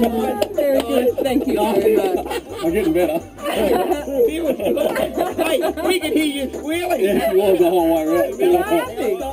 Very good, thank you very much. I'm getting better. He was, hey, we can hear you squealing. Yeah, she was the whole way around.